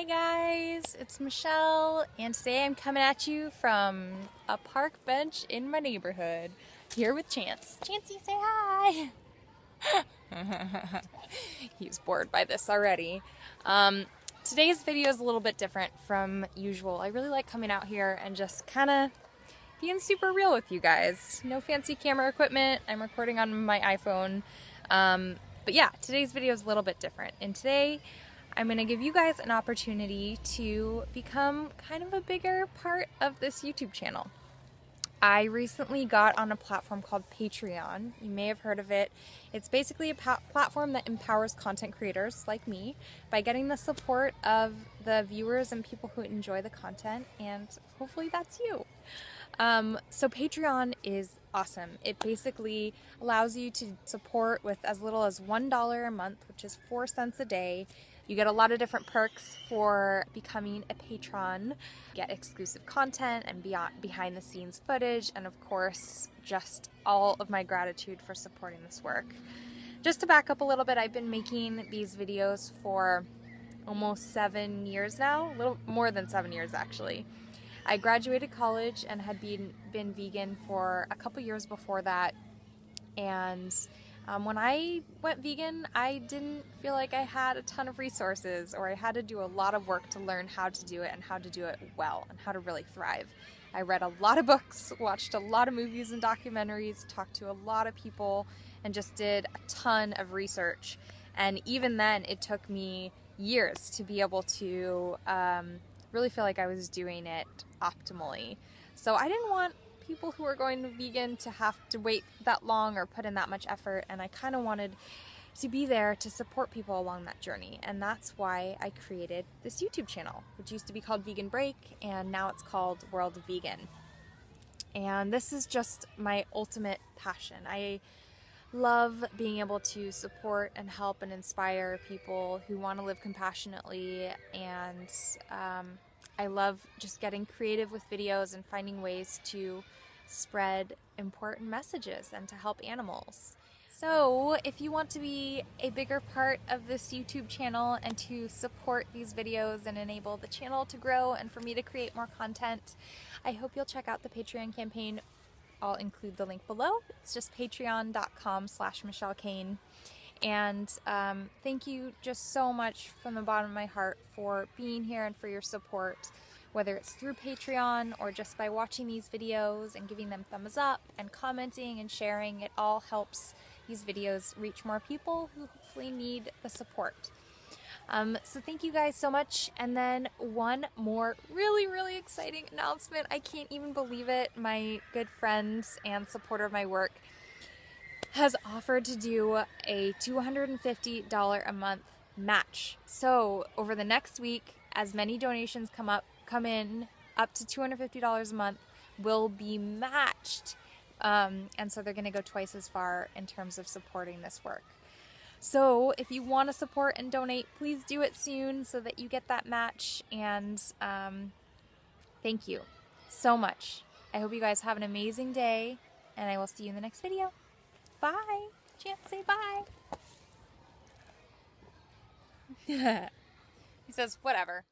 Hi guys, it's Michelle, and today I'm coming at you from a park bench in my neighborhood, here with Chance. Chancey, say hi! He's bored by this already. Um, today's video is a little bit different from usual. I really like coming out here and just kind of being super real with you guys. No fancy camera equipment, I'm recording on my iPhone. Um, but yeah, today's video is a little bit different. And today, I'm going to give you guys an opportunity to become kind of a bigger part of this YouTube channel. I recently got on a platform called Patreon. You may have heard of it. It's basically a platform that empowers content creators like me by getting the support of the viewers and people who enjoy the content, and hopefully that's you. Um, so Patreon is awesome. It basically allows you to support with as little as $1 a month, which is 4 cents a day. You get a lot of different perks for becoming a patron. Get exclusive content and beyond, behind the scenes footage, and of course, just all of my gratitude for supporting this work. Just to back up a little bit, I've been making these videos for almost seven years now, a little more than seven years actually. I graduated college and had been, been vegan for a couple years before that, and um, when I went vegan, I didn't feel like I had a ton of resources or I had to do a lot of work to learn how to do it and how to do it well and how to really thrive. I read a lot of books, watched a lot of movies and documentaries, talked to a lot of people, and just did a ton of research. And even then, it took me years to be able to um, really feel like I was doing it optimally. So I didn't want people who are going vegan to have to wait that long or put in that much effort and I kind of wanted to be there to support people along that journey and that's why I created this YouTube channel which used to be called Vegan Break and now it's called World Vegan and this is just my ultimate passion. I love being able to support and help and inspire people who want to live compassionately and um, I love just getting creative with videos and finding ways to spread important messages and to help animals. So if you want to be a bigger part of this YouTube channel and to support these videos and enable the channel to grow and for me to create more content, I hope you'll check out the Patreon campaign. I'll include the link below. It's just patreon.com slash Michelle Cehn. And um, thank you just so much from the bottom of my heart for being here and for your support, whether it's through Patreon or just by watching these videos and giving them thumbs up and commenting and sharing. It all helps these videos reach more people who hopefully need the support. Um, so thank you guys so much. And then one more really, really exciting announcement. I can't even believe it. My good friends and supporter of my work has offered to do a $250 a month match. So over the next week, as many donations come up, come in, up to $250 a month will be matched. Um, and so they're going to go twice as far in terms of supporting this work. So if you want to support and donate, please do it soon so that you get that match. And um, thank you so much. I hope you guys have an amazing day, and I will see you in the next video. Bye. Chance, say bye. he says, whatever.